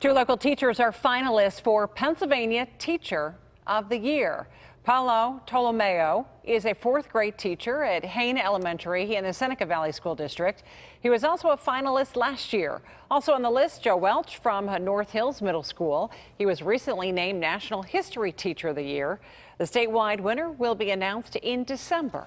Two local teachers are finalists for Pennsylvania Teacher of the Year. Paolo Tolomeo is a fourth grade teacher at Haine Elementary in the Seneca Valley School District. He was also a finalist last year. Also on the list, Joe Welch from North Hills Middle School. He was recently named National History Teacher of the Year. The statewide winner will be announced in December.